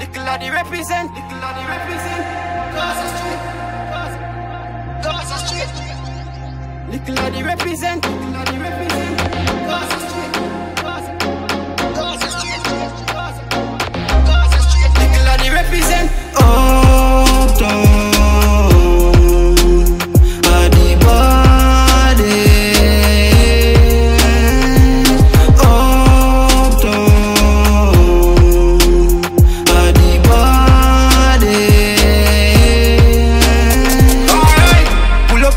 Likkle Addi represent, likkle Addi represent. Gaza Street, Gaza, Gaza Street. Likkle Addi represent, likkle Addi represent. Gaza Street,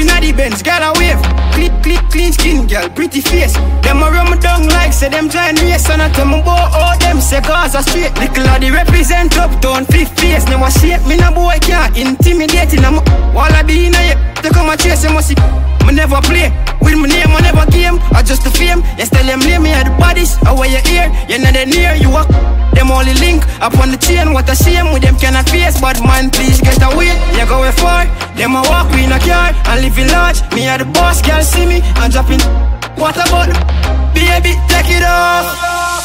inna the Benz, girl a wave. Click, click, clean skin, girl, pretty face. Them a run me down like say them try and race, and I tell me boy, oh say Gaza straight. Little the represent uptown, flip face. Never shape me, no boy can't intimidate. I'm while I be inna here, they come and chase, you must see. Me never play with my name, I never game. I just the fame. You tell them lay me at the bodies. I wear your ear, you're not near. You walk. Them only link up on the chain. What a shame with them cannot face. But man, please get away. You go far. Them a walk in a car and live in large. Me at the boss, girl see me and dropping. What about baby? Take it off.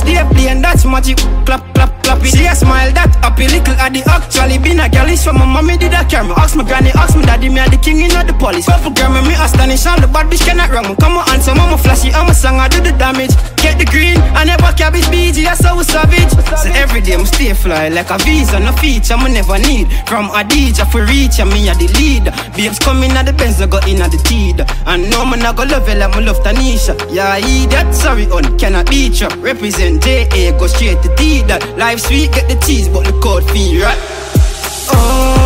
vanish Stay playing that's magic. Clap, clap, clap See a smile that happy likkle Addi Actually been a girl. Is from my mommy did a care me Ask my granny, ask me daddy, me a the king in the police. Purple me, me astonish. All the bad bitch cannot wrong Come on answer, mama flashy. I'm a song, I do the damage Get the green, I never cabbage BG, I so savage. So every day, me stay fly like a visa No feature, me never need. From Adija for reach, and me a the leader Babes coming at the Benz, I go in at the teed And no man, I go love you like me love Tanisha. Yeah, idiot, sorry, on cannot beat you. Represent JA, go straight to T that Life sweet, get the cheese, but the code feel right. Oh